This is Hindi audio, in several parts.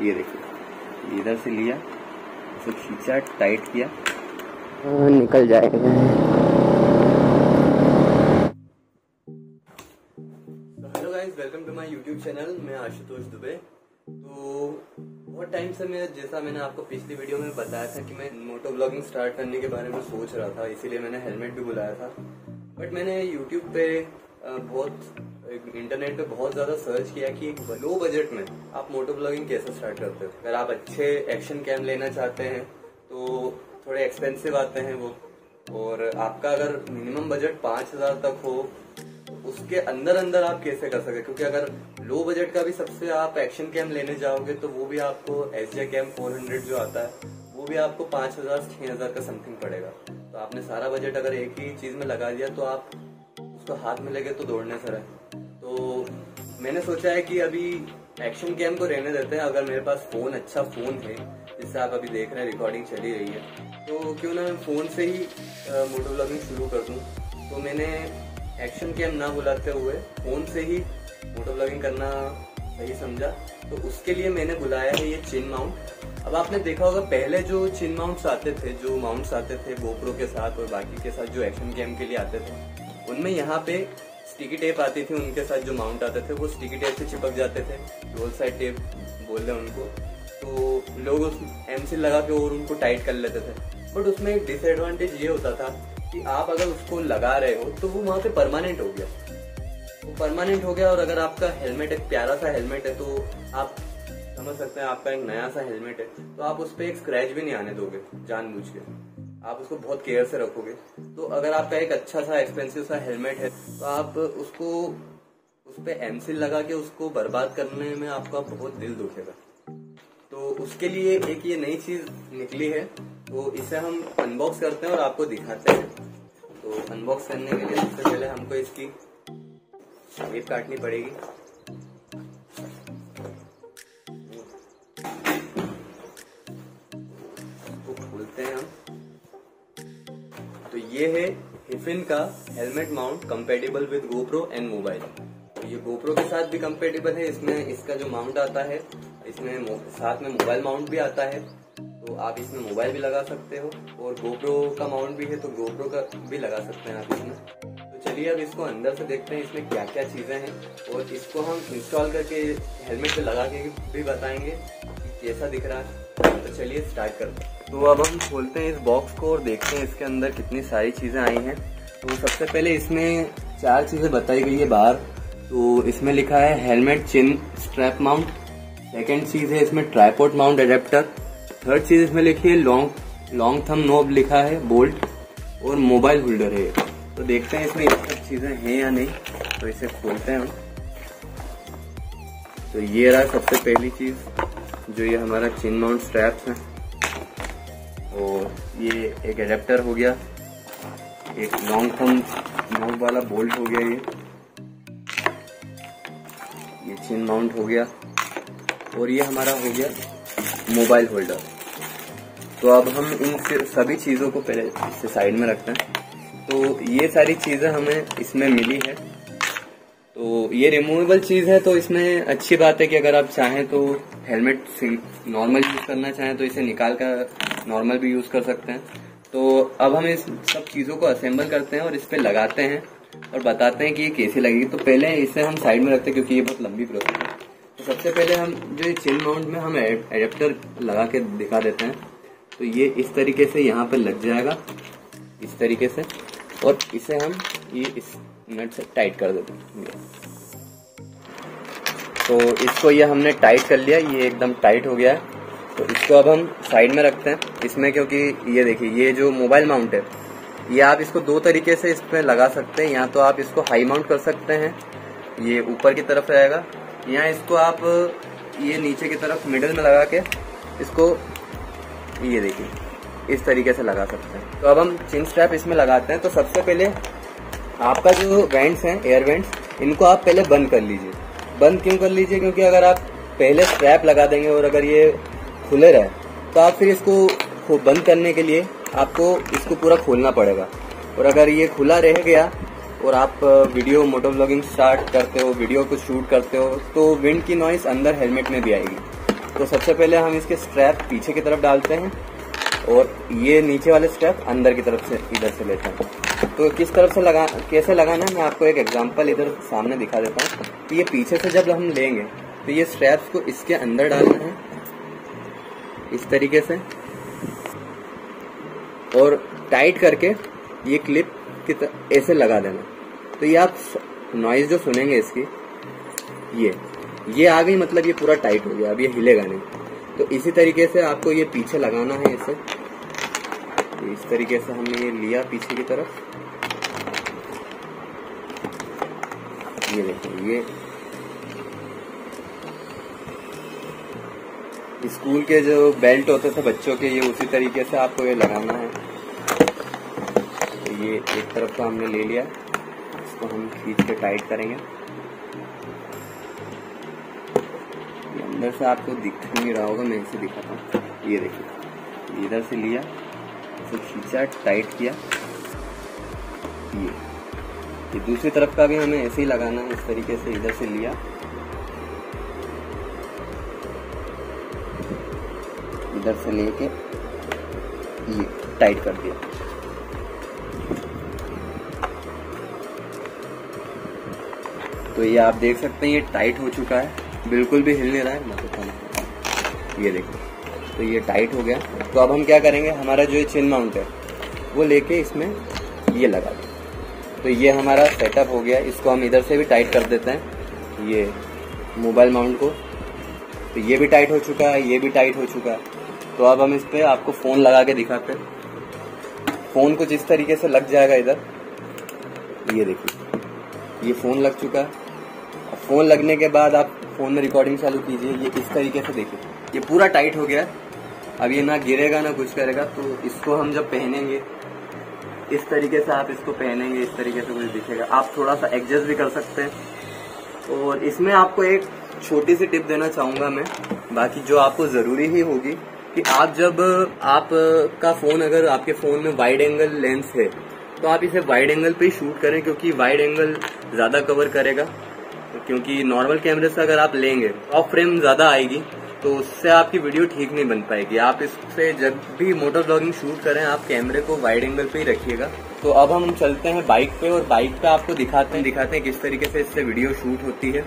ये देखिए इधर से लिया इसे खींचा टाइट किया। हाँ, निकल जाएगा। Hello guys welcome to my YouTube channel मैं आशुतोष दुबे। तो बहुत टाइम से मैं जैसा मैंने आपको पिछली वीडियो में बताया था कि मैं मोटो ब्लॉगिंग स्टार्ट करने के बारे में सोच रहा था इसीलिए मैंने हेलमेट भी बुलाया था। बट मैंने यूट्यूब पे बहुत इंटरनेट पे बहुत ज़्यादा सर्च किया कि एक लो बजट में आप मोटो ब्लॉगिंग कैसे स्टार्ट करते हो? अगर आप अच्छे एक्शन कैम लेना चाहते हैं तो थोड़े एक्सपेंसिव आते हैं वो। और आपका अगर मिनिमम बजट पाँच हज़ार तक हो तो उसके अंदर अंदर आप कैसे कर सके क्योंकि अगर लो बजट का भी सबसे आप एक्शन कैम लेने जाओगे तो वो भी आपको S J cam four hundred जो आता है, वो भी आपको पाँच हज़ार छह हज़ार का समथिंग पड़ेगा। तो आपने सारा बजट अगर एक ही चीज़ में लगा दिया तो आप उसको हाथ में लगे तो दौड़ने से तो मैंने सोचा है कि अभी एक्शन कैम को रहने देते हैं, अगर मेरे पास फ़ोन अच्छा फ़ोन है, जिससे आप अभी देख रहे हैं रिकॉर्डिंग चली रही है तो क्यों ना मैं फ़ोन से ही मोटो ब्लॉगिंग शुरू कर दूँ। तो मैंने एक्शन कैम ना बुलाते हुए फ़ोन से ही मोटो ब्लॉगिंग करना सही समझा। तो उसके लिए मैंने बुलाया है ये चिन माउंट अब आपने देखा होगा, पहले जो चिन माउंट्स आते थे, जो माउंट्स आते थे गोप्रो के साथ और बाकी के साथ जो एक्शन कैम के लिए आते थे, उनमें यहाँ पे स्टिकी टेप आती थी उनके साथ जो माउंट आते थे, वो स्टिकी टेप से चिपक जाते थे। रोल साइड टेप बोल रहे उनको। तो लोग उस एमसी लगा के और उनको टाइट कर लेते थे। बट उसमें एक डिसएडवांटेज ये होता था कि आप अगर उसको लगा रहे हो तो वो वहाँ पे परमानेंट हो गया। वो परमानेंट हो गया और अगर आपका हेलमेट एक प्यारा सा हेलमेट है तो आप समझ सकते हैं आपका एक नया सा हेलमेट है। तो आप उस पर एक स्क्रैच भी नहीं आने दोगे, जानबूझ के। आप उसको बहुत केयर से रखोगे। तो अगर आपका एक अच्छा सा एक्सपेंसिव सा हेलमेट है तो आप उसको, उस पर एमसिल लगा के उसको बर्बाद करने में आपका बहुत दिल दुखेगा। तो उसके लिए एक ये नई चीज़ निकली है तो इसे हम अनबॉक्स करते हैं और आपको दिखाते हैं। तो अनबॉक्स करने के लिए सबसे पहले हमको इसकी टेप काटनी पड़ेगी। ये है हिफिन का helmet mount compatible with GoPro and mobile ये गोप्रो के साथ भी कंपेटेबल है, इसमें इसका जो माउंट आता है, इसमें साथ में मोबाइल माउंट भी आता है तो आप इसमें मोबाइल भी लगा सकते हो, और गोप्रो का माउंट भी है तो गोप्रो का भी लगा सकते हैं आप इसमें। तो चलिए अब इसको अंदर से देखते हैं, इसमें क्या क्या चीज़ें हैं, और इसको हम इंस्टॉल करके हेलमेट पे लगा के भी बताएँगे कैसा दिख रहा है। तो चलिए स्टार्ट करते हैं। तो अब हम खोलते हैं इस बॉक्स को और देखते हैं इसके अंदर कितनी सारी चीज़ें आई हैं। तो सबसे पहले इसमें चार चीज़ें बताई गई है बाहर। तो इसमें लिखा है helmet, chin strap mount second चीज़ है इसमें ट्राईपोर्ट माउंट एडेप्टर थर्ड चीज़ इसमें लिखी है लॉन्ग लॉन्ग थम नोब लिखा है बोल्ट और मोबाइल होल्डर है। तो देखते हैं इसमें ये सब चीज़ें हैं या नहीं। तो इसे खोलते हैं हम। तो ये रहा सबसे पहली चीज़, जो ये हमारा चिन माउंट स्ट्रैप्स है। और ये एक एडेप्टर हो गया, एक लॉन्ग थम माउंट वाला बोल्ट हो गया ये। ये चिन माउंट हो गया और ये हमारा हो गया मोबाइल होल्डर तो अब हम इन सभी चीज़ों को पहले इससे साइड में रखते हैं। तो ये सारी चीज़ें हमें इसमें मिली है। तो ये रिमूवेबल चीज़ है तो इसमें अच्छी बात है कि अगर आप चाहें तो हेलमेट नॉर्मल यूज़ करना चाहें तो इसे निकाल कर नॉर्मल भी यूज़ कर सकते हैं। तो अब हम इस सब चीज़ों को असेंबल करते हैं और इस पर लगाते हैं और बताते हैं कि ये कैसे लगेगी। तो पहले इसे हम साइड में रखते हैं क्योंकि ये बहुत लंबी प्रोसेस है। तो सबसे पहले हम जो ये चिन माउंट में हम एडेप्टर लगा के दिखा देते हैं। तो ये इस तरीके से यहाँ पर लग जाएगा। इस तरीके से और इसे हम ये इस नट से टाइट कर देते हैं। तो इसको ये हमने टाइट कर लिया, ये एकदम टाइट हो गया है। तो इसको अब हम साइड में रखते हैं, इसमें क्योंकि ये देखिए, ये जो मोबाइल माउंट है, ये आप इसको दो तरीके से इस पर लगा सकते हैं। या तो आप इसको हाई माउंट कर सकते हैं, ये ऊपर की तरफ़ रहेगा, या इसको आप ये नीचे की तरफ़ मिडल में लगा के इसको ये देखिए, इस तरीके से लगा सकते हैं। तो अब हम चिन स्ट्रैप इसमें लगाते हैं। तो सबसे पहले आपका जो वेंट्स हैं एयर वेंट्स इनको आप पहले बंद कर लीजिए। बंद क्यों कर लीजिए? क्योंकि अगर आप पहले स्ट्रैप लगा देंगे और अगर ये खुले रहे तो आप फिर इसको बंद करने के लिए आपको इसको पूरा खोलना पड़ेगा। और अगर ये खुला रह गया और आप वीडियो मोटो ब्लॉगिंग स्टार्ट करते हो वीडियो को शूट करते हो तो विंड की नॉइस अंदर हेलमेट में भी आएगी। तो सबसे पहले हम इसके स्ट्रैप पीछे की तरफ़ डालते हैं और ये नीचे वाले स्ट्रैप अंदर की तरफ़ से, इधर से लेते हैं। तो किस तरफ़ से लगा, कैसे लगाना है मैं आपको एक एग्जांपल इधर सामने दिखा देता हूँ। तो ये पीछे से जब हम लेंगे तो ये स्ट्रैप्स को इसके अंदर डालना है, इस तरीके से। और टाइट करके ये क्लिप की ऐसे लगा देना। तो ये आप नॉइज़ जो सुनेंगे इसकी, ये ये आ गई मतलब ये पूरा टाइट हो गया, अब ये हिलेगा नहीं। तो इसी तरीके से आपको ये पीछे लगाना है इसे। तो इस तरीके से हमने ये लिया पीछे की तरफ़। ये देखिए ये स्कूल के जो बेल्ट होते थे बच्चों के, ये उसी तरीके से आपको ये लगाना है। तो ये एक तरफ़ का हमने ले लिया, इसको हम खींच के टाइट करेंगे। अंदर से आपको दिख नहीं रहा होगा, मैं इसे दिखाता हूँ। ये देखिए, इधर से लिया, इसे खींचा टाइट किया। ये। ये दूसरी तरफ़ का भी हमें ऐसे ही लगाना है, इस तरीके से इधर से लिया। इधर से लेके ये टाइट कर दिया। तो ये आप देख सकते हैं, ये टाइट हो चुका है। बिल्कुल भी हिल नहीं रहा है, मैं तो ये देखो तो ये टाइट हो गया। तो अब हम क्या करेंगे, हमारा जो ये चिन माउंट है, वो लेके इसमें ये लगा दें। तो ये हमारा सेटअप हो गया। इसको हम इधर से भी टाइट कर देते हैं, ये मोबाइल माउंट को। तो ये भी टाइट हो चुका है, ये भी टाइट हो चुका है। तो अब हम इस पर आपको फ़ोन लगा के दिखाते हैं। फ़ोन कुछ इस तरीके से लग जाएगा इधर। ये देखिए, ये फ़ोन लग चुका है। फ़ोन लगने के बाद आप फ़ोन में रिकॉर्डिंग चालू कीजिए। ये इस तरीके से देखिए, ये पूरा टाइट हो गया है। अब ये ना गिरेगा, ना कुछ करेगा तो इसको हम जब पहनेंगे इस तरीके से आप इसको पहनेंगे, इस तरीके से कुछ दिखेगा। आप थोड़ा सा एडजस्ट भी कर सकते हैं। और इसमें आपको एक छोटी सी टिप देना चाहूँगा मैं। बाकी जो आपको ज़रूरी ही होगी कि आप जब आप का फ़ोन अगर आपके फ़ोन में वाइड एंगल लेंस है तो आप इसे वाइड एंगल पे ही शूट करें, क्योंकि वाइड एंगल ज़्यादा कवर करेगा। क्योंकि नॉर्मल कैमरे से अगर आप लेंगे ऑफ़ फ्रेम ज़्यादा आएगी। तो उससे आपकी वीडियो ठीक नहीं बन पाएगी। आप इससे जब भी मोटर ब्लॉगिंग शूट करें, आप कैमरे को वाइड एंगल पे ही रखिएगा। तो अब हम चलते हैं बाइक पे और बाइक पे आपको दिखाते हैं दिखाते हैं किस तरीके से इससे वीडियो शूट होती है।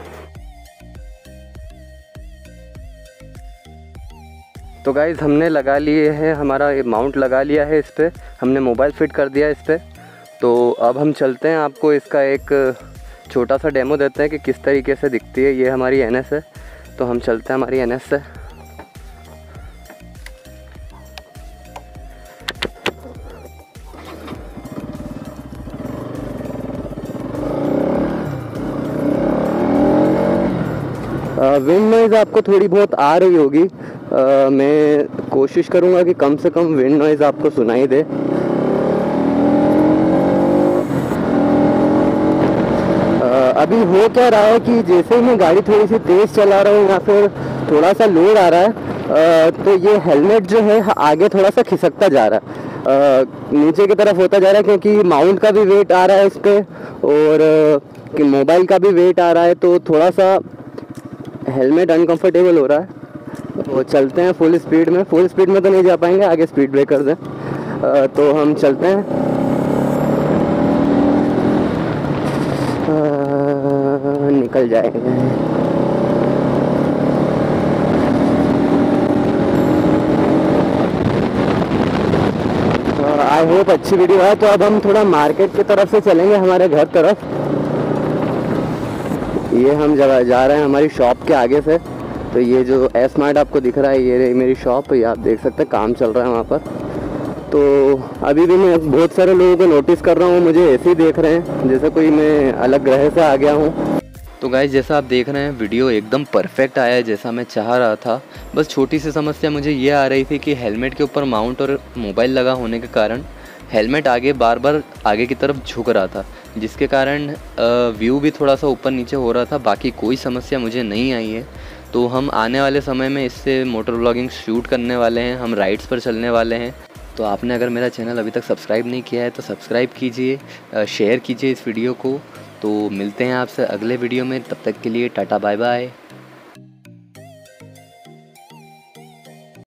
तो गाइज़ हमने लगा लिए है, हमारा माउंट लगा लिया है इस पर हमने मोबाइल फिट कर दिया इस पर तो अब हम चलते हैं, आपको इसका एक छोटा सा डेमो देते हैं कि किस तरीके से दिखती है। ये हमारी एन है। तो हम चलते हैं हमारी एन से। विंड नॉइज़ आपको थोड़ी बहुत आ रही होगी। आ, मैं कोशिश करूँगा कि कम से कम विंड नॉइज़ आपको सुनाई दे। अभी हो क्या रहा है कि जैसे ही मैं गाड़ी थोड़ी सी तेज़ चला रहा हूँ या फिर थोड़ा सा लोड आ रहा है तो ये हेलमेट जो है आगे थोड़ा सा खिसकता जा रहा है। नीचे की तरफ़ होता जा रहा है क्योंकि माउंट का भी वेट आ रहा है इस पर और कि मोबाइल का भी वेट आ रहा है तो थोड़ा सा हेलमेट अनकंफर्टेबल हो रहा है। तो चलते हैं फुल स्पीड में। फुल स्पीड में तो नहीं जा पाएँगे, आगे स्पीड ब्रेकर से। तो हम चलते हैं। निकल जाएगा। आई होप अच्छी वीडियो है तो अब हम थोड़ा मार्केट की तरफ़ से चलेंगे, हमारे घर तरफ़। ये हम जगह जा रहे हैं हमारी शॉप के आगे से तो ये जो एस मार्ट आपको दिख रहा है, ये मेरी शॉप ये आप देख सकते हैं, काम चल रहा है वहाँ पर। तो अभी भी मैं बहुत सारे लोगों को नोटिस कर रहा हूँ, मुझे ऐसे ही देख रहे हैं, जैसे कोई मैं अलग ग्रह से आ गया हूँ। तो गाइज़ जैसा आप देख रहे हैं वीडियो एकदम परफेक्ट आया है, जैसा मैं चाह रहा था। बस छोटी सी समस्या मुझे ये आ रही थी कि हेलमेट के ऊपर माउंट और मोबाइल लगा होने के कारण हेलमेट आगे बार बार आगे की तरफ़ झुक रहा था, जिसके कारण व्यू भी थोड़ा सा ऊपर नीचे हो रहा था, बाकी कोई समस्या मुझे नहीं आई है। तो हम आने वाले समय में इससे मोटर ब्लॉगिंग शूट करने वाले हैं, हम राइड्स पर चलने वाले हैं। तो आपने अगर मेरा चैनल अभी तक सब्सक्राइब नहीं किया है तो सब्सक्राइब कीजिए शेयर कीजिए इस वीडियो को। तो मिलते हैं आपसे अगले वीडियो में तब तक के लिए टाटा बाय बाय।